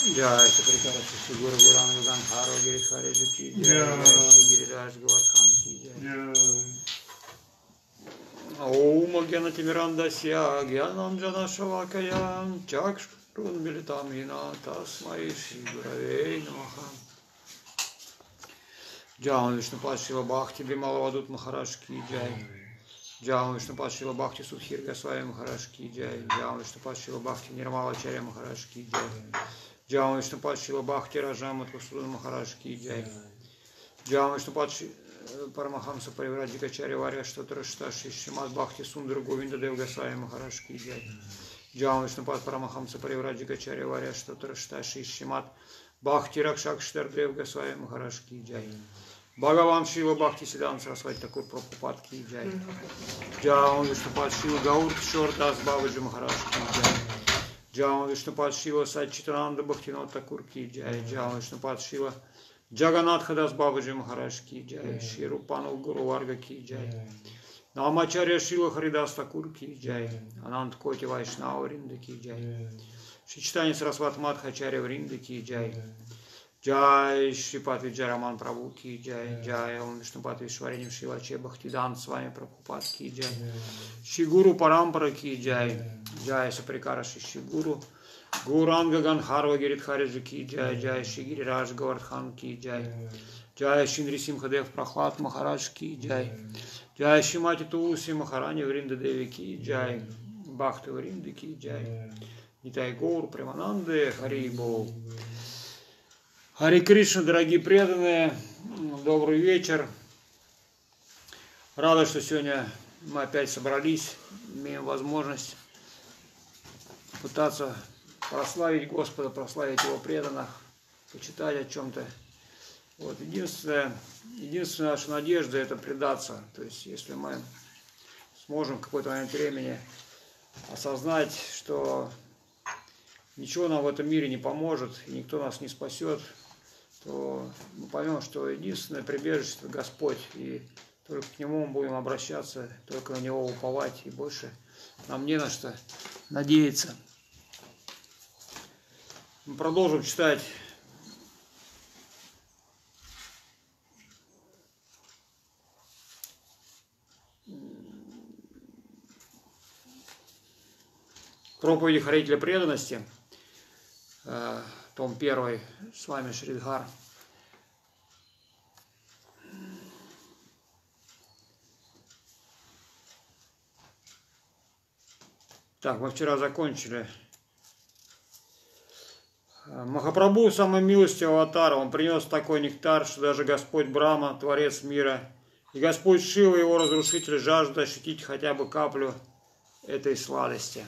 जय श्री करत श्री गुरु गुरांग गांधारो गिरी हरे जी की जय जय। जय श्री गिरिराज गोवर्धन की जय जय ओम ज्ञानतिमिरन्दस्य ज्ञानाञ्जनशलाकया चक्षुरुन्मिलितं येन तस्मै श्रीगुरवे नमः Джаун Вишнупад Шива Бхакти Бималавадут Махараш Ки Джай. Джаун Вишнупад Шива Бхакти Судхир Госвами Махараш Ки Джай. Джаун Вишнупад Шива Бхакти Нирмала Чаря Махараш Ки Джай. Jai Vishnu Pad Shiva Bhakti Rajamat Kusudan Maharaj ki Jai. Jai Vishnu Pad Paramahamsa Parivraджика Чари Варя Штатра Шташи Шимат Бхакти Сундар Говинда Девгасая Махараш Джай. Джай Вишну Пад Парамахамса Паривраджика Чари Варя Штатра Шташи Шимат Бхакти Ракшак Штар Девгасая Махараш Ки Джай. Бхагаван Шива Бхакти Сидан Сарасвати Такур Прабхупад Ки Джай. Джай Вишну Пад Шива Гаур Кишор Дас Бабаджи Махараш Джай. Джаун Вишнупад Шива Сачитананда Бхактинот Такур Ки Джай. Джаун Вишнупад Шива Джаганат Хадас Бабаджи Махараш Ки Джай. Шри Рупану Гуру Варга Ки Джай. Намачарья Шила Харидас Такур Ки Джай. Анант Коти Вайшнава Ринда Ки Джай. Шри Читани Сарасват Мадхачарья Вринда Ки Джай. Джай Шрипат Виджараман Прабhu Ки Джай. Джай Ом Вишнупат Вишвариним Шиваче Бхактидан с вами Прабхупад Ки Джай. Шри Гуру Парампара Ки Джай. Джай Саприкара Шри Гуру. Гуранга Ганхарва Гиридхариджи Ки Джай. Джай Шри Гирираж Гавардхан Ки Джай. Джай Шиндри Симхадев Прохлад Махарадж Ки Джай. Джай Шимати Тулси Махарани Вринда Деви Ки Джай. Бхакти Вринда Ки Джай. Нитай Гаур Примананды Хари Бол. Хари Кришна, дорогие преданные, добрый вечер. Рада, что сегодня мы опять собрались, имеем возможность пытаться прославить Господа, прославить Его преданных, почитать о чем-то. Вот. Единственное, единственная наша надежда – это предаться. То есть, если мы сможем в какой-то момент времени осознать, что ничего нам в этом мире не поможет, и никто нас не спасет, то мы поймем, что единственное прибежище – Господь, и только к Нему мы будем обращаться, только на Него уповать, и больше нам не на что надеяться. Мы продолжим читать проповеди Харителя преданности, том 1, с вами Шридхар. Так, мы вчера закончили. Махапрабху, самый милостивый аватар, он принес такой нектар, что даже Господь Брама, Творец мира, и Господь Шива, его разрушитель, жаждут ощутить хотя бы каплю этой сладости.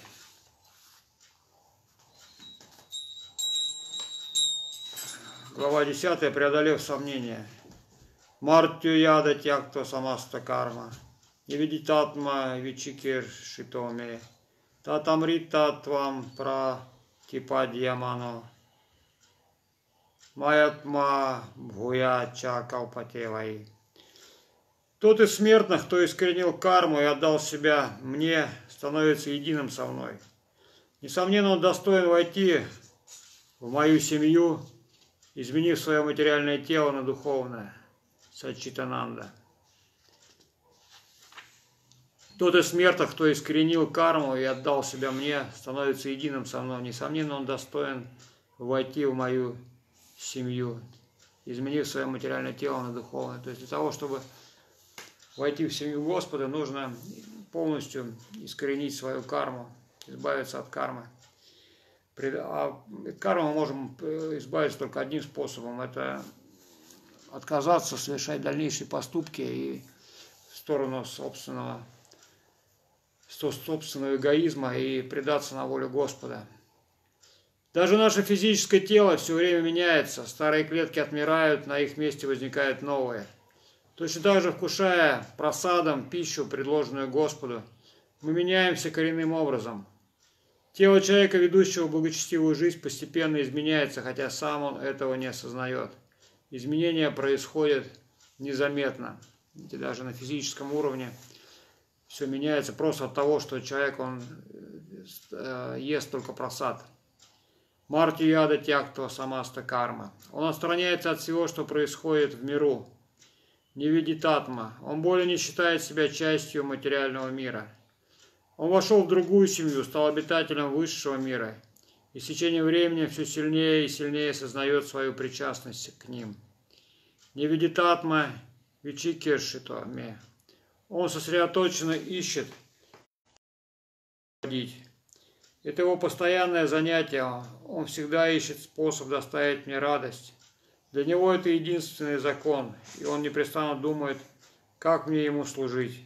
Глава 10. Преодолев сомнения. Мартю яда тякто самаста карма. Невидитатма вичикир шитоме. Татамрита твам пра типадьямано. Маятма бхуя чакалпатевай. Тот из смертных, кто искоренил карму и отдал себя мне, становится единым со мной. Несомненно, он достоин войти в мою семью, изменив свое материальное тело на духовное. Сачитананда. Тот из смертных, кто искоренил карму и отдал себя мне, становится единым со мной. Несомненно, он достоин войти в мою семью, изменив свое материальное тело на духовное. То есть для того, чтобы войти в семью Господа, нужно полностью искоренить свою карму, избавиться от кармы. А от кармы мы можем э, избавиться только одним способом. Это отказаться совершать дальнейшие поступки и в сторону собственного, со- собственного эгоизма и предаться на волю Господа. Даже наше физическое тело все время меняется. Старые клетки отмирают, на их месте возникают новые. Точно так же, вкушая просадом пищу, предложенную Господу, мы меняемся коренным образом. Тело человека, ведущего благочестивую жизнь, постепенно изменяется, хотя сам он этого не осознает. Изменения происходят незаметно. Даже на физическом уровне все меняется просто от того, что человек он э, ест только просад. Марти яда тяктва самаста карма. Он отстраняется от всего, что происходит в миру. Не видит атма. Он более не считает себя частью материального мира. Он вошел в другую семью, стал обитателем высшего мира. И с течением времени все сильнее и сильнее сознает свою причастность к ним. Не видит атма, вичикершитоме. Он сосредоточенно ищет это его постоянное занятие. Он всегда ищет способ доставить мне радость. Для него это единственный закон, и он непрестанно думает, как мне ему служить.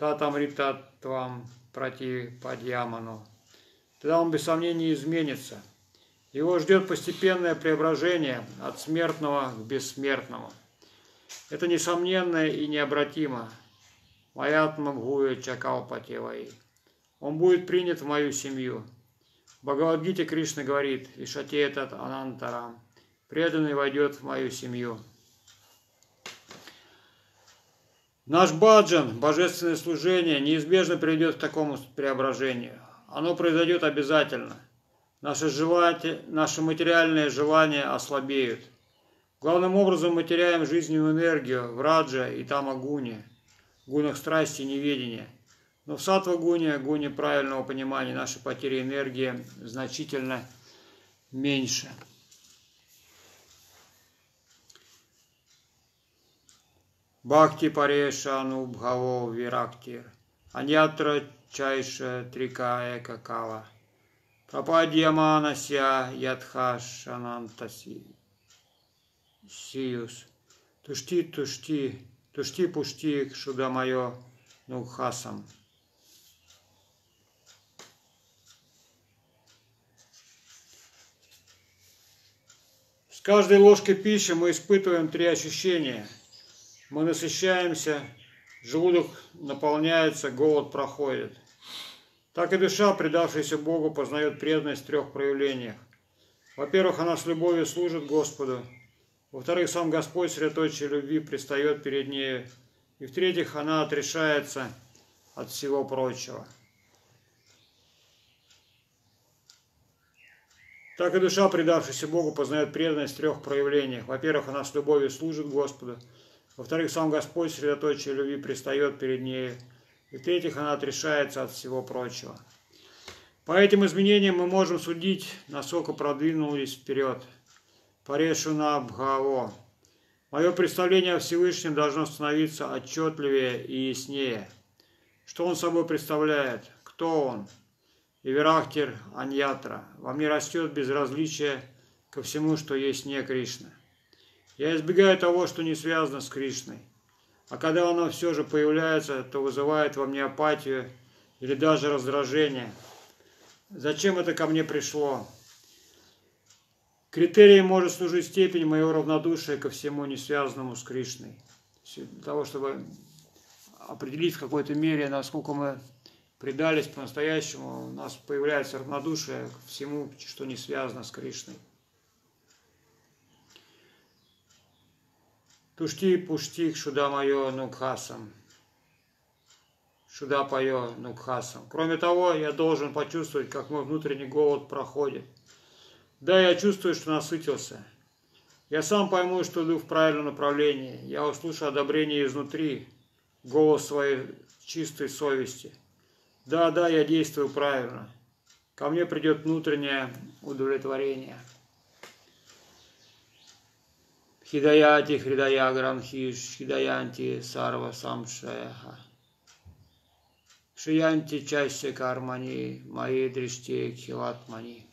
Татам ритатвам прати падьяману. Тогда он без сомнения изменится. Его ждет постепенное преображение от смертного к бессмертному. Это несомненно и необратимо. Маятма Гуя Чакалпатевай. Он будет принят в мою семью. В Бхагавадгите Кришна говорит, Ишати этот Анантарам, преданный войдет в мою семью. Наш баджан, божественное служение, неизбежно приведет к такому преображению. Оно произойдет обязательно. Наши, желания, наши материальные желания ослабеют. Главным образом мы теряем жизненную энергию в раджа и тамагуне, гунах страсти и неведения – но в сатвагуне, гуне правильного понимания, наши потери энергии значительно меньше. Бхакти пареша анубхаво вирактир. Аньятра чайша трикая какава. Прападьяманася ядхашанантаси. Сиюс. Тушти, тушти, тушти, пушти, шуда мое, нукхасам. С каждой ложкой пищи мы испытываем три ощущения. Мы насыщаемся, желудок наполняется, голод проходит. Так и душа, предавшаяся Богу, познает преданность в трех проявлениях. Во-первых, она с любовью служит Господу. Во-вторых, сам Господь средоточие любви предстает перед ней. И в-третьих, она отрешается от всего прочего – Так и душа, предавшаяся Богу, познает преданность в трех проявлениях. Во-первых, она с любовью служит Господу. Во-вторых, сам Господь, средоточие любви, пристает перед ней. И в-третьих, она отрешается от всего прочего. По этим изменениям мы можем судить, насколько продвинулись вперед. Парешуна Бхао. Мое представление о Всевышнем должно становиться отчетливее и яснее. Что он собой представляет? Кто он? и Верахтир Аньятра. Во мне растет безразличие ко всему, что есть не Кришна. Я избегаю того, что не связано с Кришной. А когда оно все же появляется, то вызывает во мне апатию или даже раздражение. Зачем это ко мне пришло? Критерием может служить степень моего равнодушия ко всему не связанному с Кришной. Для того, чтобы определить в какой-то мере, насколько мы предались по-настоящему, у нас появляется равнодушие к всему, что не связано с Кришной. Тушти пушти шуда мое нукхасам. Шуда пое нукхасам. Кроме того, я должен почувствовать, как мой внутренний голод проходит. Да, я чувствую, что насытился. Я сам пойму, что иду в правильном направлении. Я услышу одобрение изнутри, голос своей чистой совести – да, да, я действую правильно. Ко мне придет внутреннее удовлетворение. Хидаяти Хридая Гранхиш, Хидаянти Сарва Самшаяха. Шиянти Чаще Кармани, Мои Дришти Хилатмани.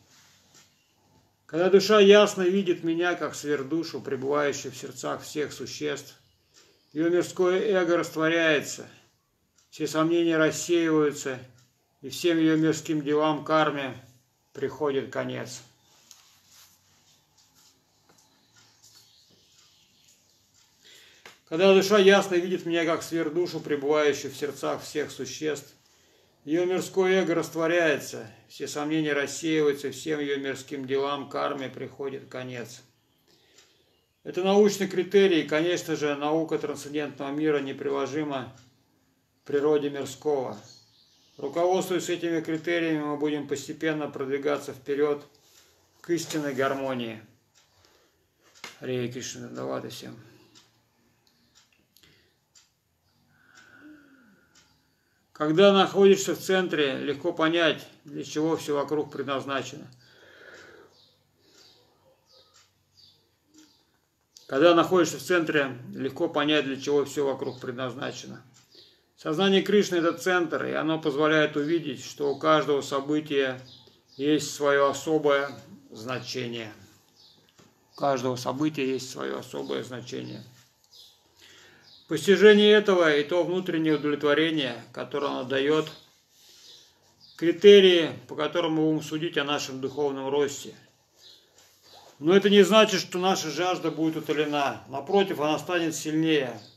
Когда душа ясно видит меня, как сверхдушу, пребывающую в сердцах всех существ, ее мирское эго растворяется – все сомнения рассеиваются, и всем ее мирским делам карме приходит конец. Когда душа ясно видит меня как сверхдушу, пребывающую в сердцах всех существ, ее мирское эго растворяется, все сомнения рассеиваются, всем ее мирским делам карме приходит конец. Это научный критерий, и, конечно же, наука трансцендентного мира неприложима природе мирского. Руководствуясь этими критериями, мы будем постепенно продвигаться вперед к истинной гармонии. Харе Кришна, давай всем. Когда находишься в центре, легко понять, для чего все вокруг предназначено. Когда находишься в центре, легко понять, для чего все вокруг предназначено. Сознание Кришны – это центр, и оно позволяет увидеть, что у каждого события есть свое особое значение. У каждого события есть свое особое значение. Постижение этого и то внутреннее удовлетворение, которое оно дает, критерии, по которым мы будем судить о нашем духовном росте. Но это не значит, что наша жажда будет утолена. Напротив, она станет сильнее –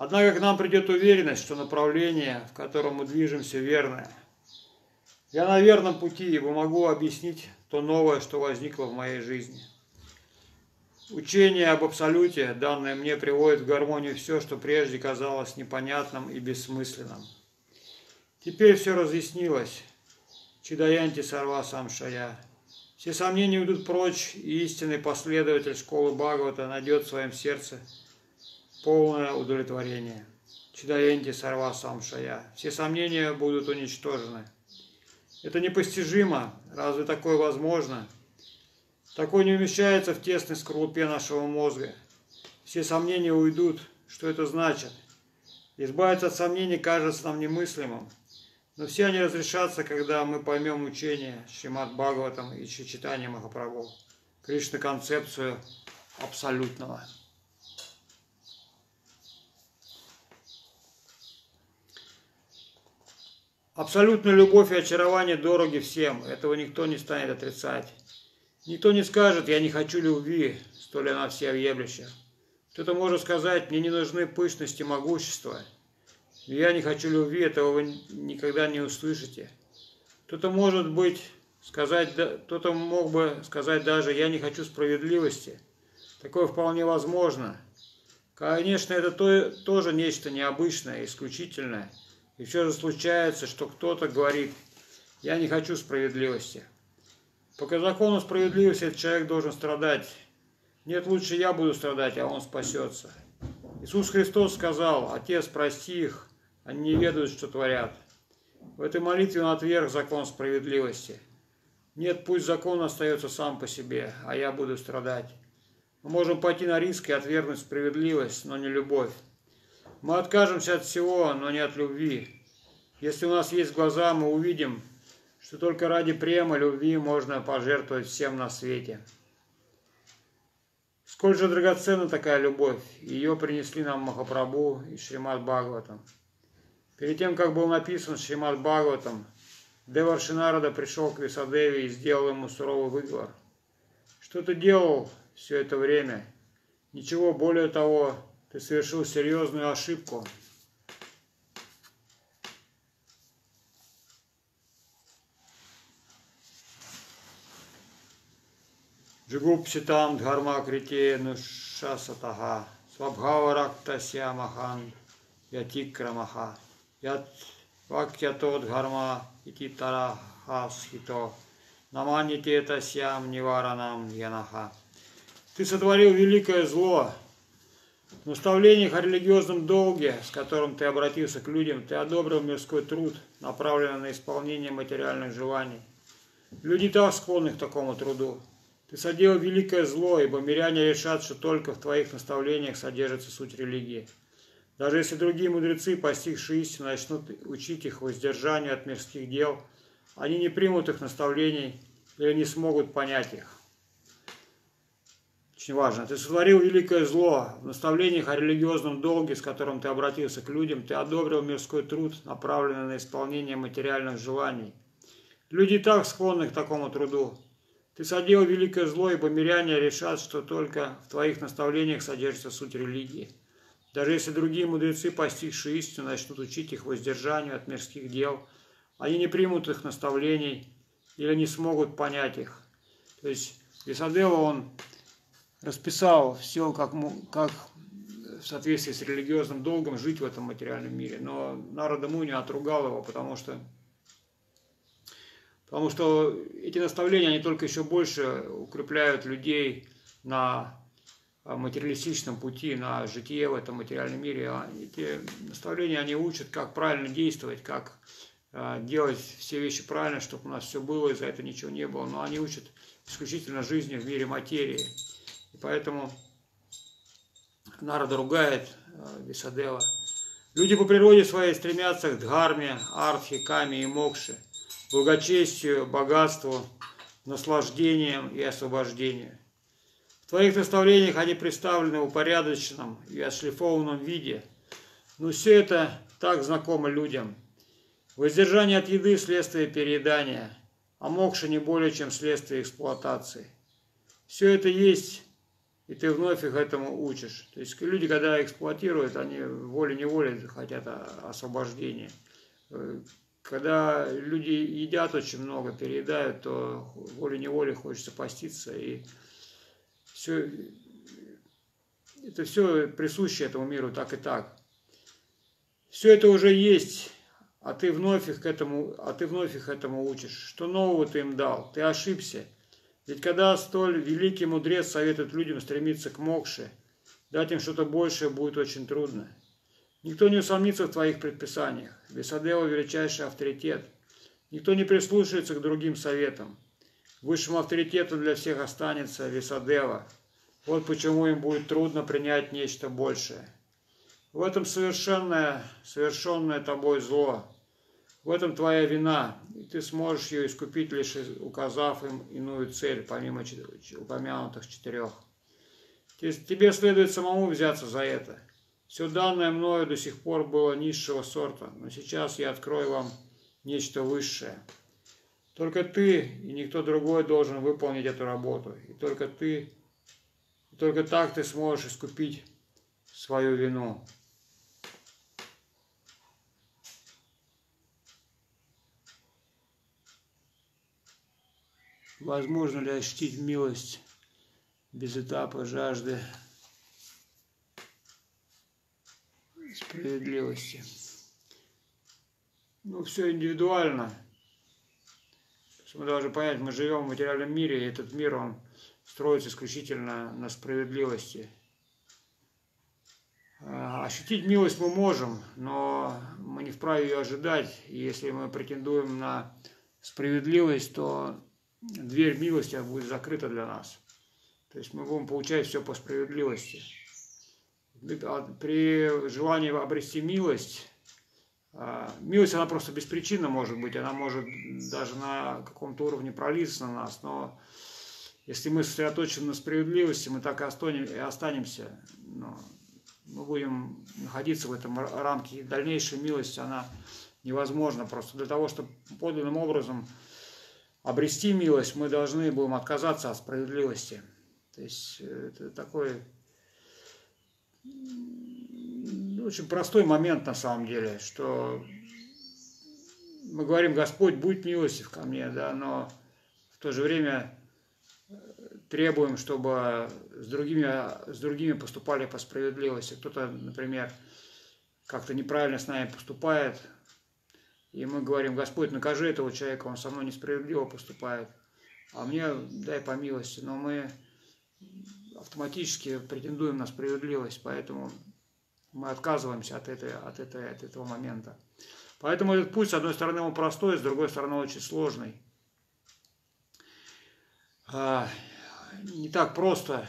Однако к нам придет уверенность, что направление, в котором мы движемся, верное. Я на верном пути, ибо могу объяснить то новое, что возникло в моей жизни. Учение об Абсолюте, данное мне, приводит в гармонию все, что прежде казалось непонятным и бессмысленным. Теперь все разъяснилось. Чидаянти сорва сам шая. Все сомнения уйдут прочь, и истинный последователь школы Бхагавата найдет в своем сердце – полное удовлетворение. Чидаенти сарва самшая. Все сомнения будут уничтожены. Это непостижимо. Разве такое возможно? Такое не умещается в тесной скорлупе нашего мозга. Все сомнения уйдут. Что это значит? Избавиться от сомнений кажется нам немыслимым. Но все они разрешатся, когда мы поймем учение Шримад Бхагаватам и читание Махапрабху. Кришна концепцию абсолютного. Абсолютная любовь и очарование дороги всем. Этого никто не станет отрицать. Никто не скажет, я не хочу любви, столь она всеобъемлющая. Кто-то может сказать, мне не нужны пышности, могущества. Я не хочу любви, этого вы никогда не услышите. Кто-то может быть сказать, кто-то мог бы сказать даже, я не хочу справедливости. Такое вполне возможно. Конечно, это то, тоже нечто необычное, исключительное – и все же случается, что кто-то говорит, я не хочу справедливости. По закону справедливости этот человек должен страдать. Нет, лучше я буду страдать, а он спасется. Иисус Христос сказал, Отец, прости их, они не ведают, что творят. В этой молитве он отверг закон справедливости. Нет, пусть закон остается сам по себе, а я буду страдать. Мы можем пойти на риск и отвергнуть справедливость, но не любовь. Мы откажемся от всего, но не от любви. Если у нас есть глаза, мы увидим, что только ради према любви можно пожертвовать всем на свете. Сколь же драгоценна такая любовь, ее принесли нам Махапрабху и Шримад Бхагаватам. Перед тем, как был написан Шримад Бхагаватам, Деваршинарада пришел к Висадеве и сделал ему суровый выговор. Что ты делал все это время? Ничего более того, ты совершил серьезную ошибку. Джигупситам дхарма крите нушасатаха свабхаварактася махан ятикрамаха ят вакьято дхарма ити тарахасхито наманите тасям ниваранам янаха. Ты сотворил великое зло, в наставлениях о религиозном долге, с которым ты обратился к людям, ты одобрил мирской труд, направленный на исполнение материальных желаний. Люди так склонны к такому труду. Ты содел великое зло, ибо миряне решат, что только в твоих наставлениях содержится суть религии. Даже если другие мудрецы, постигшие истину, начнут учить их воздержанию от мирских дел, они не примут их наставлений или не смогут понять их. Очень важно. Ты сотворил великое зло. В наставлениях о религиозном долге, с которым ты обратился к людям, ты одобрил мирской труд, направленный на исполнение материальных желаний. Люди так склонны к такому труду. Ты содел великое зло, ибо миряне решат, что только в твоих наставлениях содержится суть религии. Даже если другие мудрецы, постигшие истину, начнут учить их воздержанию от мирских дел, они не примут их наставлений или не смогут понять их. То есть Исадева, он расписал все, как, как в соответствии с религиозным долгом жить в этом материальном мире. Но Нарада Муни отругал его, потому что, Потому что эти наставления, они только еще больше укрепляют людей на материалистичном пути, на житие в этом материальном мире. А эти наставления, они учат, как правильно действовать, как а, делать все вещи правильно, чтобы у нас все было, и за это ничего не было. Но они учат исключительно жизни в мире материи. И поэтому Нарада ругает а, Висадева. Люди по природе своей стремятся к дхарме, артхе, каме и мокше, благочестию, богатству, наслаждениям и освобождению. В твоих наставлениях они представлены в упорядоченном и отшлифованном виде, но все это так знакомо людям – Воздержание от еды – следствие переедания, а мокша не более чем следствие эксплуатации. Все это есть, и ты вновь их этому учишь. То есть люди, когда эксплуатируют, они волей-неволей хотят освобождения. Когда люди едят очень много, переедают, то волей-неволей хочется поститься. И все, это все присуще этому миру так и так. Все это уже есть а ты вновь их к этому, а ты вновь их этому учишь. Что нового ты им дал? Ты ошибся. Ведь когда столь великий мудрец советует людям стремиться к мокше, дать им что-то большее будет очень трудно. Никто не усомнится в твоих предписаниях. Весадева – величайший авторитет. Никто не прислушается к другим советам. Высшим авторитетом для всех останется Весадева. Вот почему им будет трудно принять нечто большее. В этом совершенное, совершенное тобой зло. В этом твоя вина, и ты сможешь ее искупить, лишь указав им иную цель, помимо упомянутых четырех. Тебе следует самому взяться за это. Все данное мною до сих пор было низшего сорта, но сейчас я открою вам нечто высшее. Только ты и никто другой должен выполнить эту работу. И только ты, и только так ты сможешь искупить свою вину. Возможно ли ощутить милость без этапа жажды справедливости? Ну, все индивидуально. Мы должны понять, мы живем в материальном мире, и этот мир, он строится исключительно на справедливости. А, ощутить милость мы можем, но мы не вправе ее ожидать. Если мы претендуем на справедливость, то дверь милости будет закрыта для нас. То есть мы будем получать все по справедливости. При желании обрести милость, а, милость она просто беспричинна может быть, она может даже на каком-то уровне пролиться на нас, но если мы сосредоточены на справедливости, мы так и останемся. Но мы будем находиться в этом рамке. И дальнейшая милость, она невозможна просто для того, чтобы подлинным образом обрести милость, мы должны будем отказаться от справедливости. То есть э, это такой очень простой момент на самом деле, что мы говорим, Господь, будь милостив ко мне, да, но в то же время э, требуем, чтобы с другими, с другими поступали по справедливости. Кто-то, например, как-то неправильно с нами поступает, и мы говорим, Господь, накажи этого человека, он со мной несправедливо поступает, а мне дай по милости. Но мы автоматически претендуем на справедливость, поэтому мы отказываемся от, этой, от, этой, от этого момента. Поэтому этот путь, с одной стороны, он простой, с другой стороны, очень сложный. А, не так просто.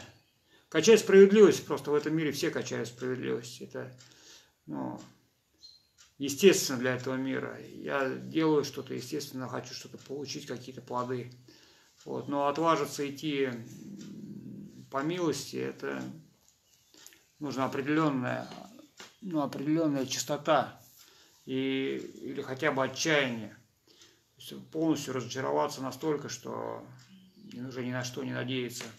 Качать справедливость, просто в этом мире все качают справедливость. Это, ну, естественно для этого мира. Я делаю что-то, естественно, хочу что-то получить, какие-то плоды. Вот. Но отважиться идти по милости, это нужна определенная, ну, определенная чистота и, или хотя бы отчаяние. полностью разочароваться настолько, что уже ни на что не надеяться –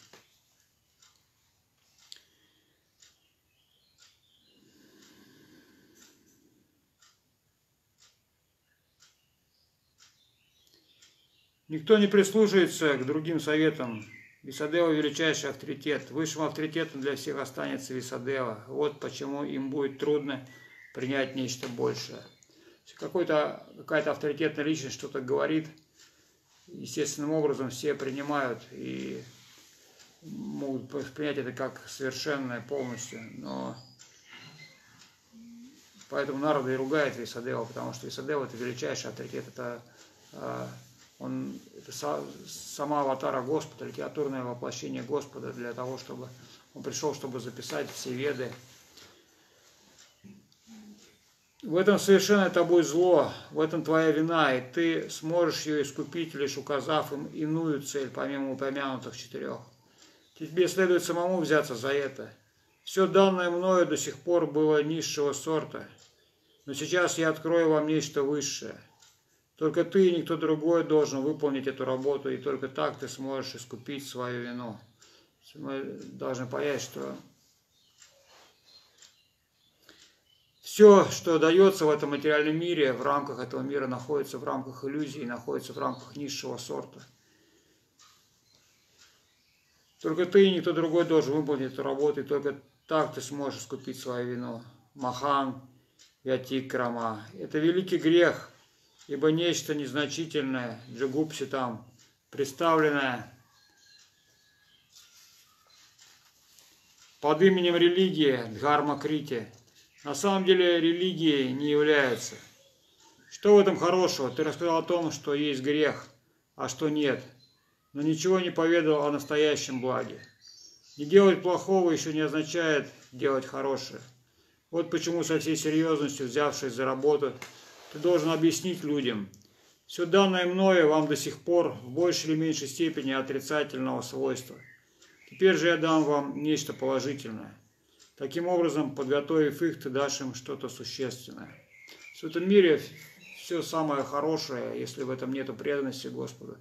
Никто не прислушается к другим советам. Висадева – величайший авторитет. Высшим авторитетом для всех останется Висадева. Вот почему им будет трудно принять нечто большее. Какой-то, какая-то авторитетная личность что-то говорит, естественным образом все принимают и могут принять это как совершенное полностью, но поэтому народа и ругает Висадева, потому что Висадева это величайший авторитет, это а, он сама аватара Господа, литературное воплощение Господа для того, чтобы он пришел, чтобы записать все веды. В этом совершенно тобой зло, в этом твоя вина, и ты сможешь ее искупить, лишь указав им иную цель, помимо упомянутых четырех. Тебе следует самому взяться за это. Все данное мною до сих пор было низшего сорта, но сейчас я открою вам нечто высшее – только ты и никто другой должен выполнить эту работу, и только так ты сможешь искупить свою вину. Мы должны понять, что все, что дается в этом материальном мире, в рамках этого мира, находится в рамках иллюзии, находится в рамках низшего сорта. Только ты и никто другой должен выполнить эту работу, и только так ты сможешь искупить свою вину. Махан, Ятикрама. Это великий грех – ибо нечто незначительное, джагупси там, представленное под именем религии, Дхарма Крити, на самом деле религией не является. Что в этом хорошего? Ты рассказал о том, что есть грех, а что нет, но ничего не поведал о настоящем благе. Не делать плохого еще не означает делать хорошее. Вот почему со всей серьезностью, взявшись за работу, ты должен объяснить людям. Все данное мною вам до сих пор в большей или меньшей степени отрицательного свойства. Теперь же я дам вам нечто положительное. Таким образом, подготовив их, ты дашь им что-то существенное. В этом мире все самое хорошее, если в этом нет преданности Господу,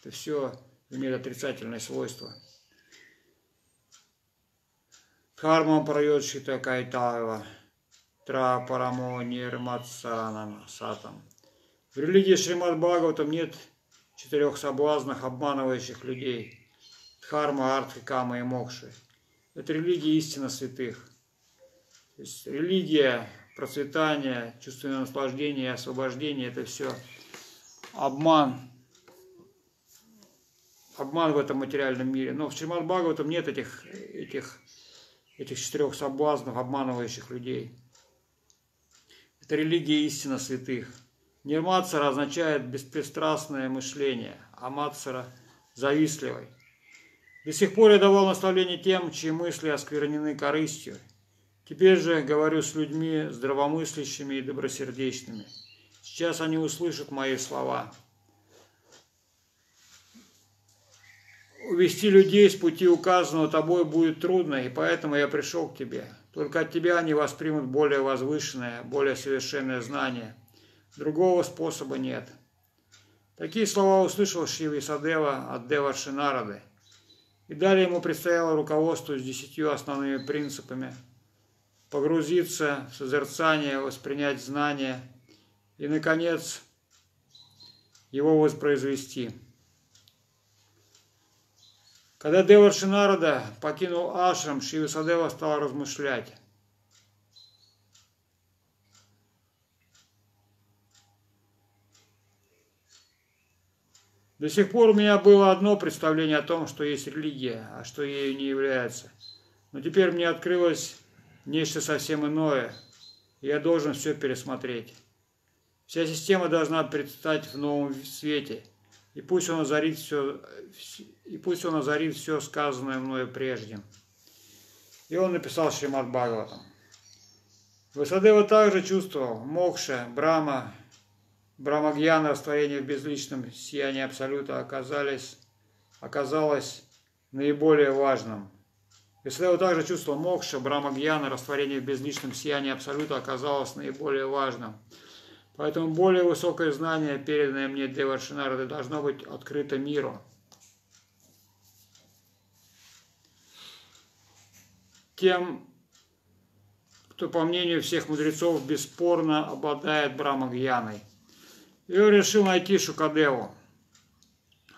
это все имеет отрицательное свойство. Карма прайотшита кайтаева. Трапарамо Нирматсаранам Сатам. В религии Шримад Бхагаватам нет четырех соблазнов, обманывающих людей. Дхарма, Артхи, Кама и Мокши. Это религия истина святых. То есть религия, процветание, чувственное наслаждение, освобождение – это все обман, обман в этом материальном мире. Но в Шримад Бхагаватам нет этих, этих, этих четырех соблазнов, обманывающих людей. Это религия истина святых. Нирмацара означает беспристрастное мышление, а мацара – завистливый. До сих пор я давал наставление тем, чьи мысли осквернены корыстью. Теперь же говорю с людьми здравомыслящими и добросердечными. Сейчас они услышат мои слова. Увести людей с пути указанного тобой будет трудно, и поэтому я пришел к тебе. Только от тебя они воспримут более возвышенное, более совершенное знание. Другого способа нет. Такие слова услышал Шива Исадева от Дева Шинарады. И далее ему предстояло руководство с десятью основными принципами. Погрузиться в созерцание, воспринять знания и, наконец, его воспроизвести. Когда Деварши Нарада покинул Ашрам, Шивасадева стал размышлять. До сих пор у меня было одно представление о том, что есть религия, а что ею не является. Но теперь мне открылось нечто совсем иное, и я должен все пересмотреть. Вся система должна предстать в новом свете – и пусть он озарит все, и пусть он озарит все сказанное мною прежде. И он написал Шримад Бхагаватам. Васадева также чувствовал Мокша, Брама, Брамагьяна, растворение в безличном сиянии Абсолюта оказались, оказалось наиболее важным. Васадева также чувствовал Мокша, Брамагьяна, растворение в безличном сиянии Абсолюта оказалось наиболее важным – Поэтому более высокое знание, переданное мне Деваршинарады, должно быть открыто миру. Тем, кто, по мнению всех мудрецов, бесспорно обладает Брамагьяной. И он решил найти Шукадеву.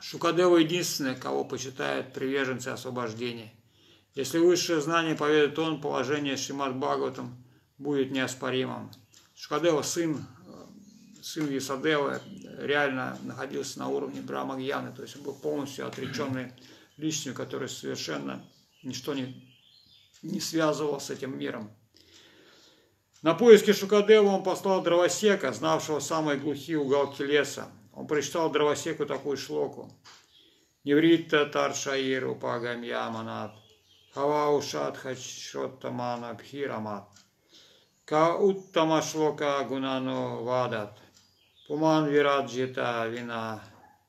Шукадева единственный, кого почитают приверженцы освобождения. Если высшее знание поведает он, положение Шримад Бхагаватам будет неоспоримым. Шукадева – сын сын Исадевы, реально находился на уровне Брамагьяны, то есть он был полностью отреченный личностью, который совершенно ничто не, не связывал с этим миром. На поиски Шукадева он послал дровосека, знавшего самые глухие уголки леса. Он прочитал дровосеку такую шлоку. Невритта таршаиру пагам яманат, хаваушат хачроттамана бхирамат. Ка уттама шлока гунану вадат, пуман вираджита вина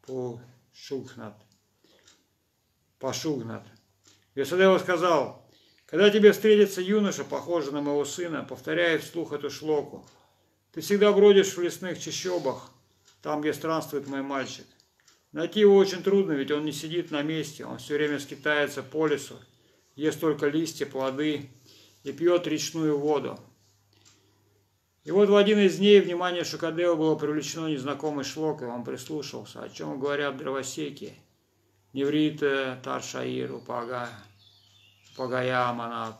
пушухнат. Пашугнат. Весадева сказал, когда тебе встретится юноша, похожий на моего сына, повторяй вслух эту шлоку. Ты всегда бродишь в лесных чащобах, там, где странствует мой мальчик. Найти его очень трудно, ведь он не сидит на месте, он все время скитается по лесу, ест только листья, плоды и пьет речную воду. И вот в один из дней внимание Шукадева было привлечено незнакомой шлокой, он прислушался, о чем говорят дровосеки. Неврита Таршаиру Пага Пагаяманат,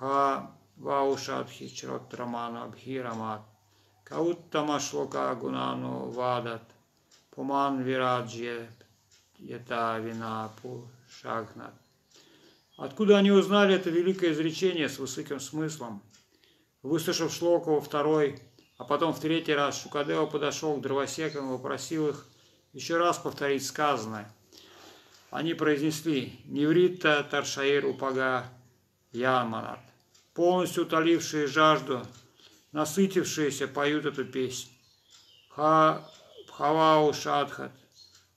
Ха Ваушадхи Чротрамана Абхирамат, Кауттама Шлока Гунану Вадат, Пуман Вираджье Вина Пушагнат. Откуда они узнали это великое изречение с высоким смыслом? Выслушав Шлоку второй, а потом в третий раз Шукадева подошел к дровосекам и попросил их еще раз повторить сказанное они произнесли «Неврита Таршаир Упага Яманат». Полностью утолившие жажду, насытившиеся поют эту песню. Ха, Бхавау Шадхат.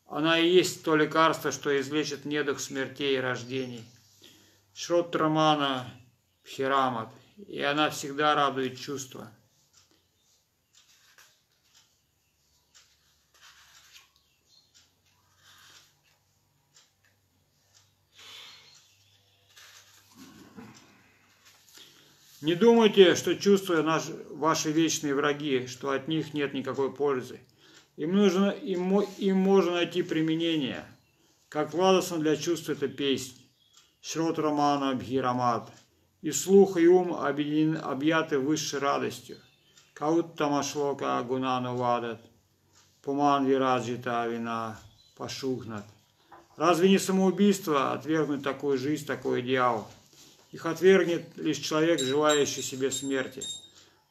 Она и есть то лекарство, что излечит недух смертей и рождений. Шрот Рамана Пхирамат. И она всегда радует чувства. Не думайте, что чувствуя наш, ваши вечные враги, что от них нет никакой пользы. Им, нужно, им, им можно найти применение. Как ладостно для чувств эта песня. Шрот Романа Бхирамат. И слух, и ум объедин, объяты высшей радостью. Каут Тамашлока Гунану Вадат. Пуман Вираджита Вина Пашухнат. Разве не самоубийство отвергнуть такую жизнь, такой идеал? Их отвергнет лишь человек, желающий себе смерти.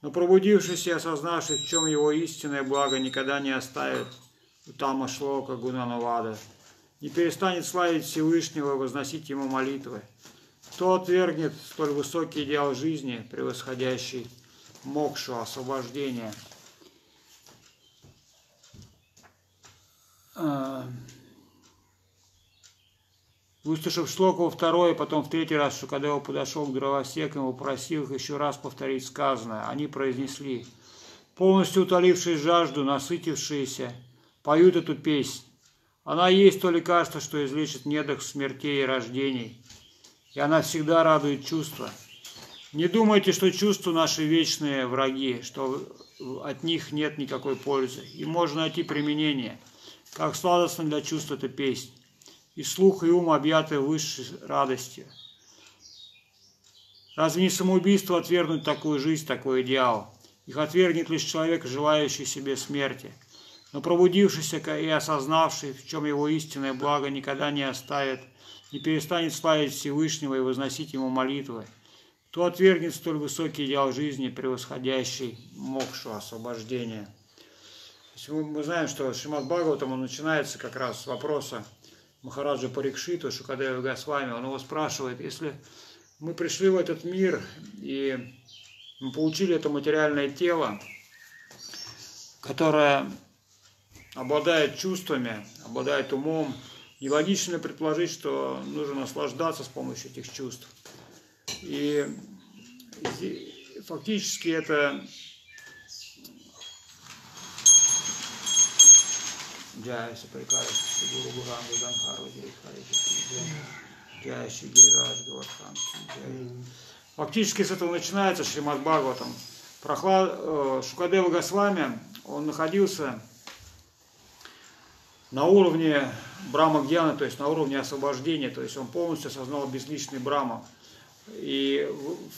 Но пробудившийся и осознавший, в чем его истинное благо, никогда не оставит Утама Шлока Гунанавада, не перестанет славить Всевышнего и возносить ему молитвы. Кто отвергнет столь высокий идеал жизни, превосходящий мокшу, освобождение? Выслушав Шлоку второй, потом в третий раз Шукадева подошел к дровосекам и попросил их еще раз повторить сказанное. Они произнесли, полностью утолившие жажду, насытившиеся, поют эту песнь. Она есть то лекарство, что излечит недох смертей и рождений, и она всегда радует чувства. Не думайте, что чувства наши вечные враги, что от них нет никакой пользы. И можно найти применение, как сладостно для чувств эта песня и слух, и ум объяты высшей радостью. Разве не самоубийство отвергнуть такую жизнь, такой идеал? Их отвергнет лишь человек, желающий себе смерти. Но пробудившийся и осознавший, в чем его истинное благо, никогда не оставит, не перестанет славить Всевышнего и возносить ему молитвы. Кто отвергнет столь высокий идеал жизни, превосходящий мокшу, освобождение? Мы знаем, что Шимат Бхагаватам начинается как раз с вопроса Махараджа Парикшиту, Шукадева Госвами, он его спрашивает, если мы пришли в этот мир и мы получили это материальное тело, которое обладает чувствами, обладает умом, нелогично предположить, что нужно наслаждаться с помощью этих чувств. И фактически это Jai Saprikara Guru Guram Gudam Haro Jai Хари Джай Шри Гирирадж Гавардхан Фактически с этого начинается Шримад Бхагаватам. Прохлад, э, Шукадева Госвами, он находился на уровне Брама Гьяна, то есть на уровне освобождения, то есть он полностью осознал безличный Брама. И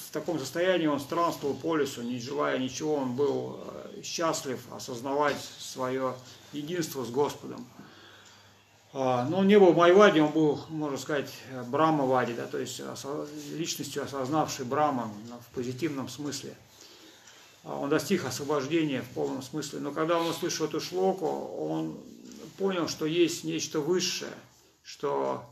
в таком состоянии он странствовал по лесу, не желая ничего, он был э, счастлив осознавать свое единство с Господом. А, но он не был Майвади, он был, можно сказать, Брахмавади, да, то есть личностью, осознавшей Брахман в позитивном смысле. А, он достиг освобождения в полном смысле. Но когда он услышал эту шлоку, он понял, что есть нечто высшее, что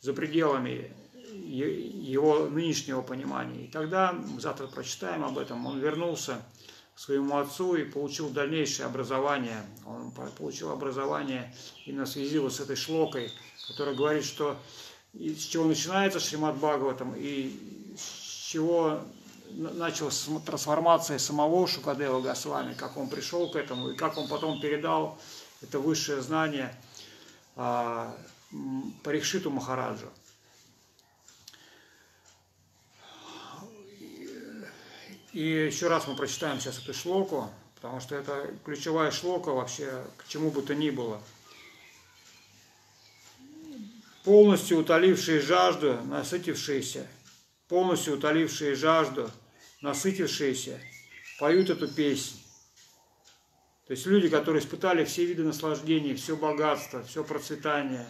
за пределами его нынешнего понимания. И тогда, завтра прочитаем об этом, он вернулся к своему отцу и получил дальнейшее образование. Он получил образование именно в связи вот с этой шлокой, которая говорит, что с чего начинается Шримад Бхагаватам и с чего началась трансформация самого Шукадева Госвами, как он пришел к этому и как он потом передал это высшее знание а, Парикшиту Махараджу. И еще раз мы прочитаем сейчас эту шлоку, потому что это ключевая шлока вообще к чему бы то ни было. Полностью утолившие жажду, насытившиеся, полностью утолившие жажду, насытившиеся, поют эту песнь. То есть люди, которые испытали все виды наслаждений, все богатство, все процветание,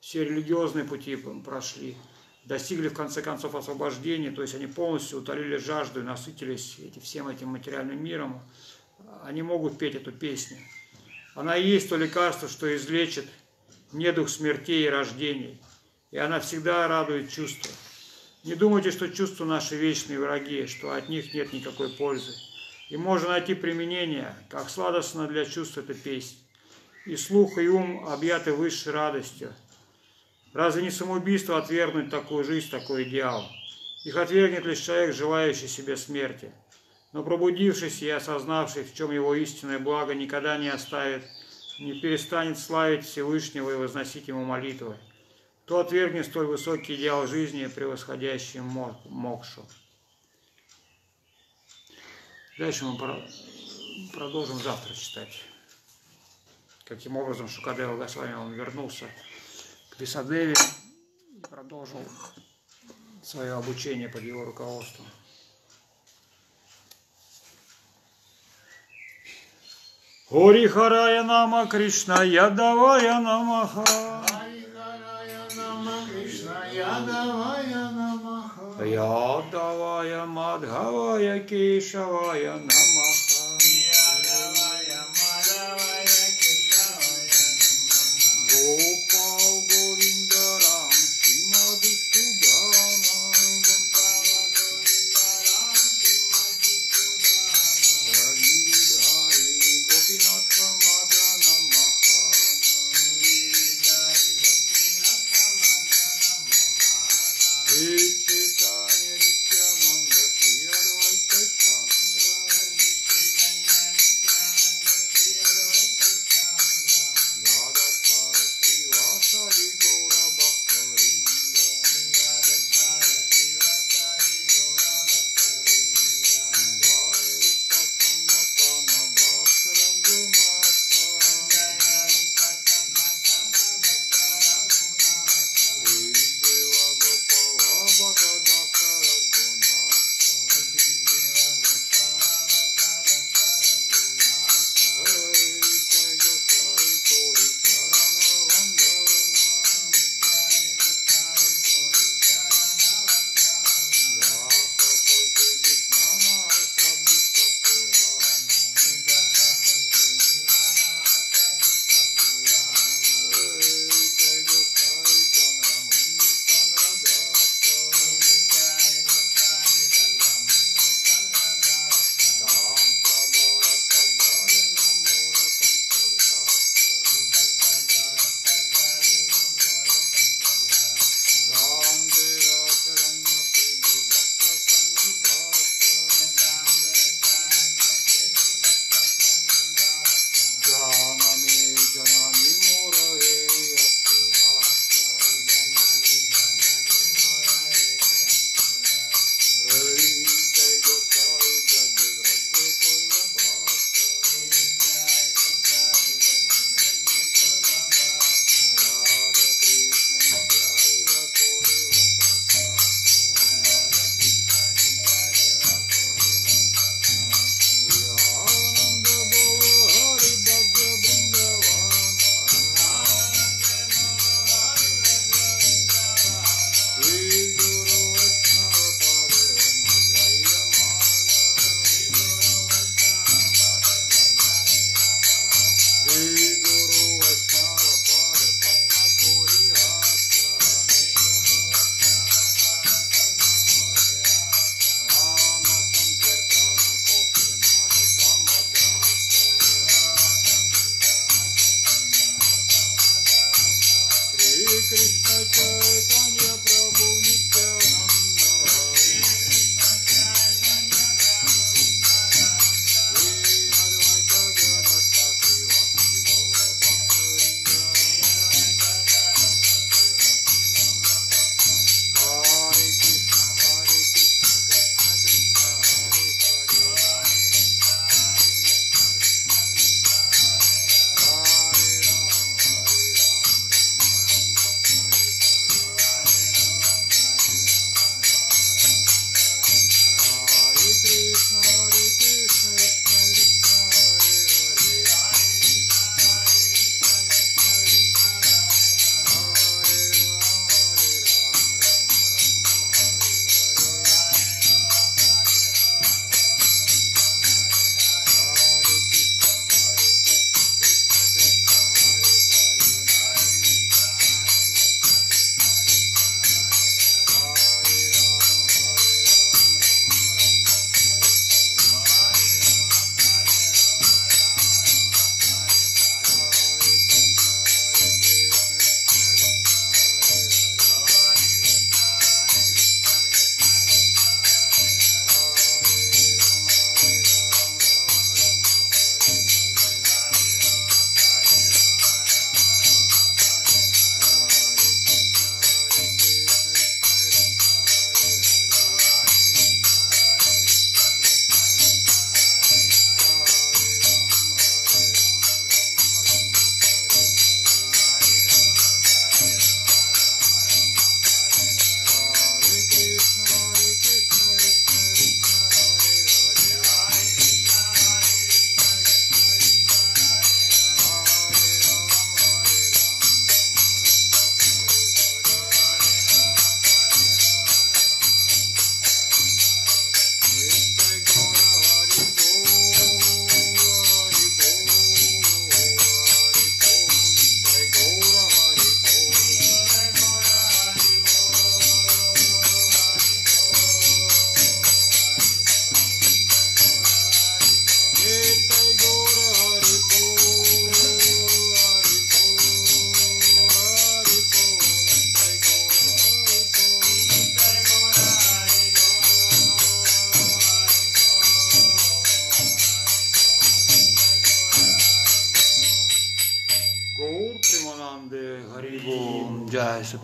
все религиозные пути прошли – достигли в конце концов освобождения, то есть они полностью утолили жажду и насытились всем этим материальным миром, они могут петь эту песню. Она и есть то лекарство, что излечит недух смертей и рождений, и она всегда радует чувства. Не думайте, что чувства наши вечные враги, что от них нет никакой пользы. И можно найти применение, как сладостно для чувств эта песня. И слух, и ум объяты высшей радостью – Разве не самоубийство отвергнуть такую жизнь, такой идеал? Их отвергнет лишь человек, желающий себе смерти. Но пробудившись и осознавший, в чем его истинное благо, никогда не оставит, не перестанет славить Всевышнего и возносить ему молитвы. То отвергнет столь высокий идеал жизни, превосходящий мокшу. Дальше мы продолжим завтра читать. Каким образом Шукадева Госвами он вернулся Висадеве и продолжил свое обучение под его руководством. Ори Харая Нама Кришна Ядавая Намаха. Ядавая Мадхавая Кешавая Намаха.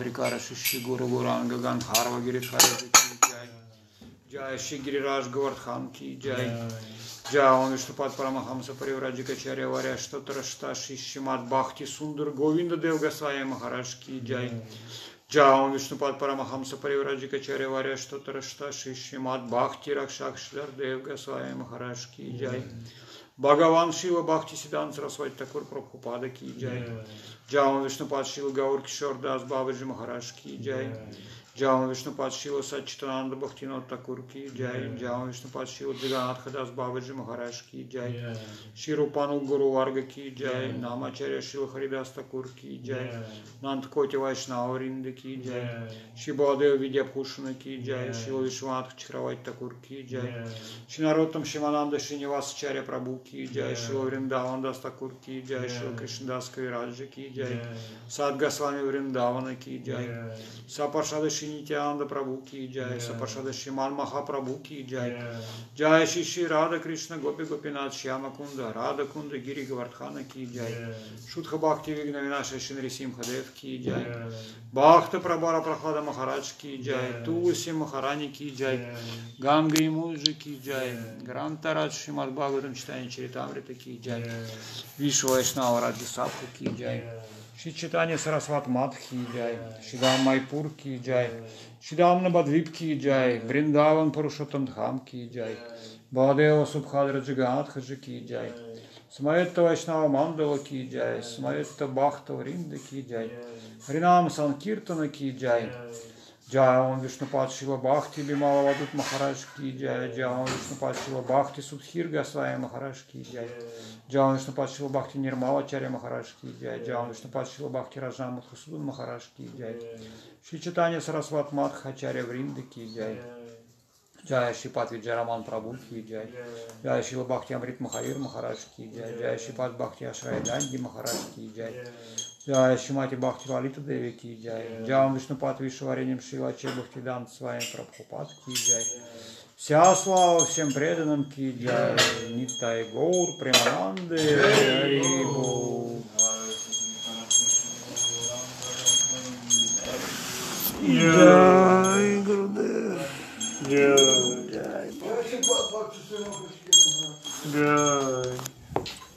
Джай Саприкара Шиши Гуру Гуранга Ганхарва Гиридхари Джай. Джай Ши Гирираж Гавардхан Ки Джай. Джаон Виштупат Парамахамса Паривраджика Чаря Варя Штатарашта Шишимат Бхакти Сундар Говинда Девгасвая Махараш Ки Джай. Джаон Вишнупад Парамахамса Паривраджика Чаря Варя Штатарашта Шишимат Бхакти Ракшакшлар Девгасвая Махараш Ки Джай. Бхагаван Шила Бхакти Сидан Сарасвати Такур Прабхупада Ки Джай. Джаун Вишнупад Шила Гаур Кишор Дас Бабаджи Махараш Ки Джай. Джаун Вишнупад Шила Сачитананда Бхактинот Такур Ки Джай. Джаун Вишнупад Шила Джиганатха Дас Бабаджи Махараш Ки Джай. Ширупану Гуру Варга Ки Джай. Намачаря Шила Харидас Такур Ки Джай. Нандкоти Вайшнава Ринда Ки Джай. Шибадева Видя Пушина Ки Джай. Шила Вишванатха Чхравати Такур Ки Джай. Шинаротам Шимананда Шинивас Чаря Прабhu Ки Джай. Шила Вриндаван Дас Такур Ки Джай. Шила Кришндас Кавираджа Ки Джай. Сад Госвами Вриндавана Ки Джай. Сапаршада Шинитянанда Прабhu Ки Джай. Сапаршада Шиман Маха Прабhu Ки Джай. Джай Шиши Рада Кришна Гопи Гопинат Шьяма Кунда Рада Кунда Гири Гавардхана Ки Джай. Шутха Бхакти Вигна Винаша Шинри Симхадев Ки Джай. Бхакта Прабара Прахлада Махарадж Ки Джай. Тулси Махарани Ки Джай. Ганга и Муджи Ки Джай. Грантарадж Шимад Бхагаватам Читание Чаритамрита Ки Джай. Вишу Вайшнава Раджи Сапху Ки Джай. Шри Читание Сарасват Мадхи Джай. Шидам Майпур Ки Джай. Шидам Набадвип Ки Джай. Вриндаван Парушатам Дхам Ки Джай. Бадева Субхадра Джиганатхаджи Ки Джай. Смаетта Вайшнава Мандала Ки Джай. Смаетта Бхакта Вринда Ки Джай. Хринам Санкиртана Ки Джай. Джаон Вишнупад Шила Бхакти Бимала Вадут Махарадж Ки Джай. Джаон Вишнупад Шила Бхакти Судхир Гасвая Махарадж Ки Джай. Джаон Вишнупад Шила Бхакти Нирмала Чаря Махарадж Ки Джай. Джаон Вишнупад Шила Бхакти Раджан Мадхасудун Махарадж Ки Джай. Шри Читание Сарасват Мадха Чаря Вринда Ки Джай. Джая Шипат Виджараман Прабhu Ки Джай. Джая Шила Бхакти Амрит Махавир Махарадж Ки Джай. Джая Шипат Бхакти Ашрай Данди Махарадж Ки Джай. Шимати Бхакти Валита Деви Ки Джай. Джаам Вишнупат Вишваренем Шила Че Бхактидан с вами Прабхупад Ки Джай. Вся слава всем преданным Ки Джай. Нитай Гаур Премананды Харибу. Джай Гурудев. Джай. Джай.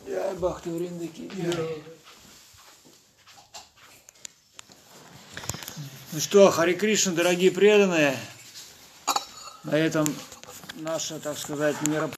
Джай Бхакти Вринда Ки Джай. Ну что, Хари Кришна, дорогие преданные, на этом наше, так сказать, мероприятие.